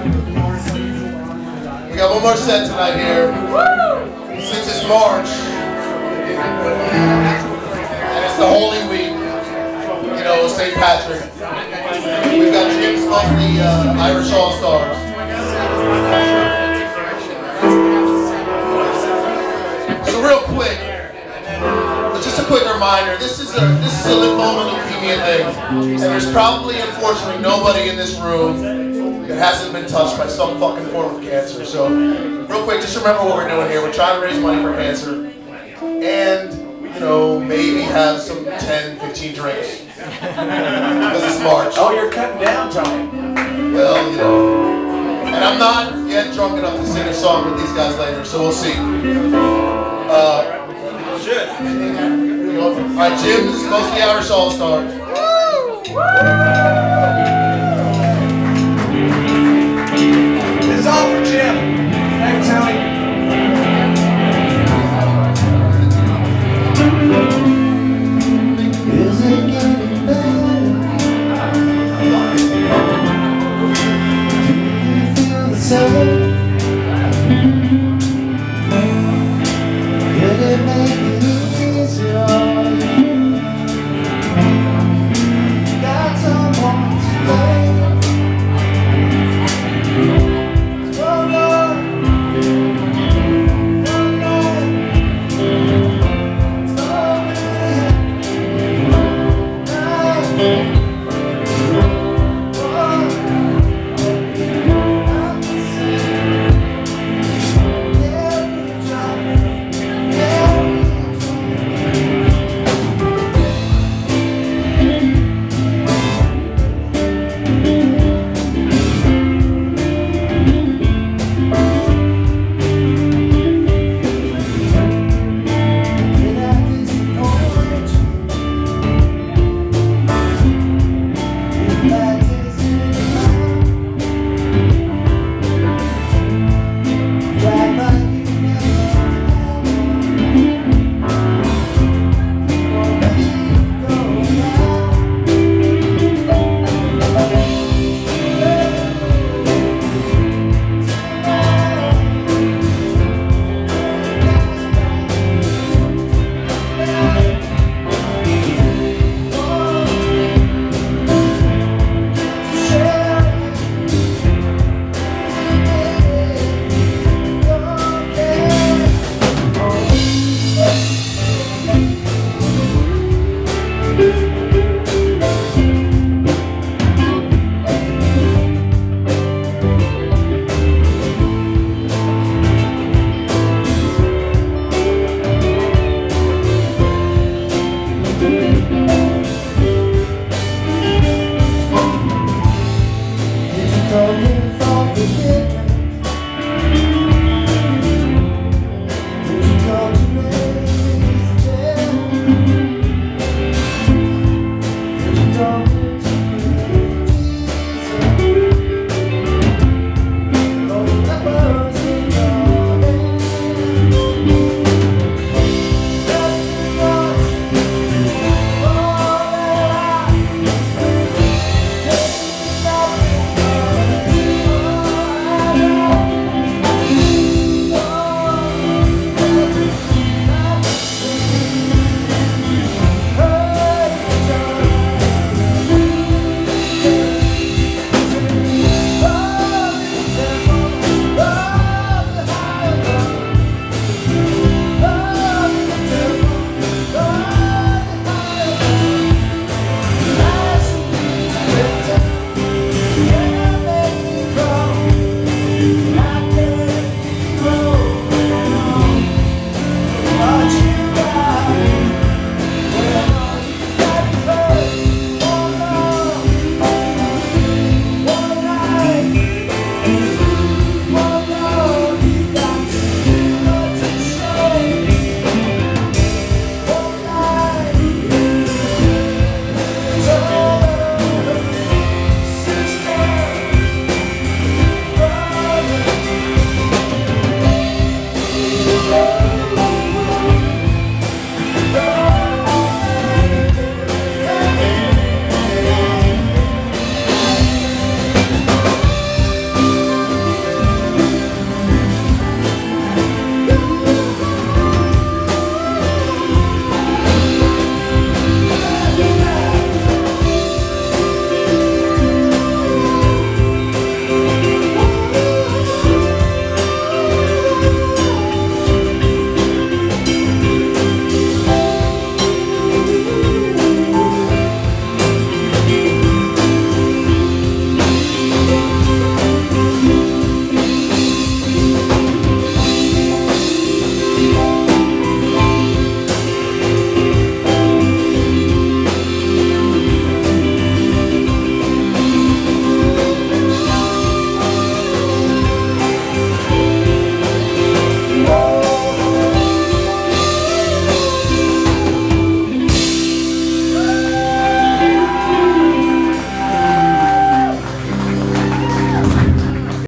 We got one more set tonight here. Since it's March, and it's the Holy Week, you know, St. Patrick, we've got Jim's mostly uh, Irish All-Stars. So real quick, just a quick reminder, this is a this is a lymphoma leukemia thing. And there's probably unfortunately nobody in this room that hasn't been touched by some fucking form of cancer. So real quick, just remember what we're doing here. We're trying to raise money for cancer. And, you know, maybe have some 10, 15 drinks. Because it's March. Oh, you're cutting down, Tony. Well, you know. And I'm not yet drunk enough to sing a song with these guys later, so we'll see. Uh, Shit. Alright, Jim, this is mostly Irish All-Stars.